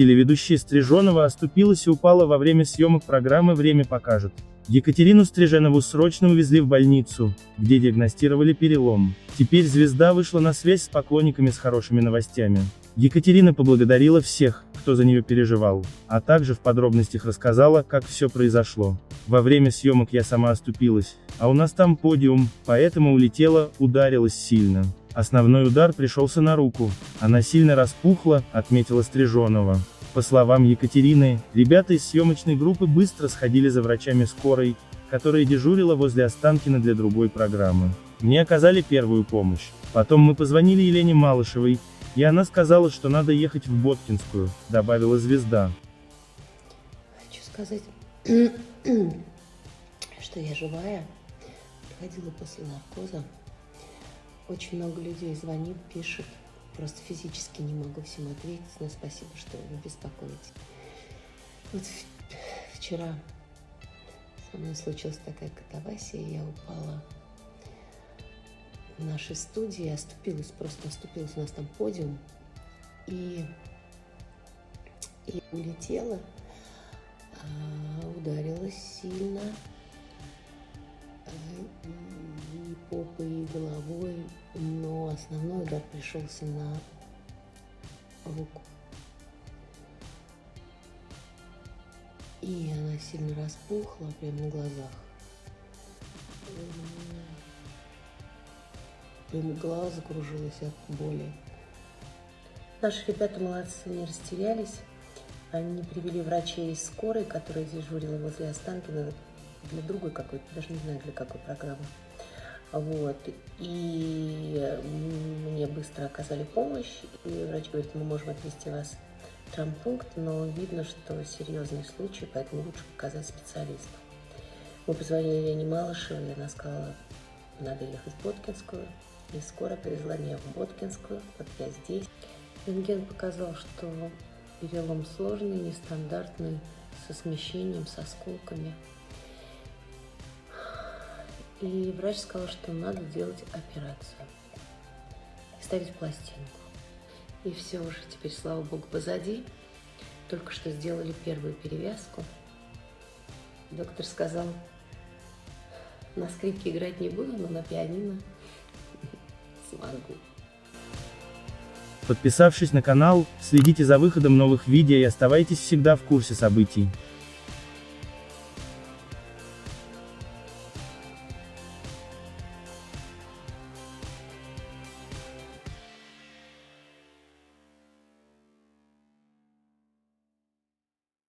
Телеведущая Стриженова оступилась и упала во время съемок программы «Время покажет». Екатерину Стриженову срочно увезли в больницу, где диагностировали перелом. Теперь звезда вышла на связь с поклонниками с хорошими новостями. Екатерина поблагодарила всех, кто за нее переживал, а также в подробностях рассказала, как все произошло. Во время съемок я сама оступилась, а у нас там подиум, поэтому улетела, ударилась сильно. Основной удар пришелся на руку, она сильно распухла, отметила Стриженова. По словам Екатерины, ребята из съемочной группы быстро сходили за врачами скорой, которая дежурила возле Останкина для другой программы. Мне оказали первую помощь. Потом мы позвонили Елене Малышевой, и она сказала, что надо ехать в Боткинскую, добавила звезда. Хочу сказать, что я живая, проходила после наркоза. Очень много людей звонит, пишет, просто физически не могу всем ответить, но спасибо, что вы беспокоитесь. Вот вчера со мной случилась такая катавасия, я упала в нашей студии, оступилась, просто оступилась, у нас там подиум, и, и улетела, а, ударилась сильно, попой, и головой, но основной удар пришелся на руку. И она сильно распухла прямо на глазах. Прям голова закружилась от боли. Наши ребята молодцы, не растерялись. Они привели врачей из скорой, которая дежурила возле Останкина для другой какой-то, даже не знаю для какой программы. Вот. И мне быстро оказали помощь, и врач говорит, мы можем отвезти вас в травмпункт, но видно, что серьезный случай, поэтому лучше показать специалиста. Мы позвонили Лене Малышевой, и она сказала, надо ехать в Боткинскую, и скоро привезла меня в Боткинскую, вот я здесь. Рентген показал, что перелом сложный, нестандартный, со смещением, с осколками. И врач сказал, что надо делать операцию и ставить пластинку. И все уже теперь, слава богу, позади. Только что сделали первую перевязку. Доктор сказал, на скрипке играть не буду, но на пианино смогу. Подписавшись на канал, следите за выходом новых видео и оставайтесь всегда в курсе событий.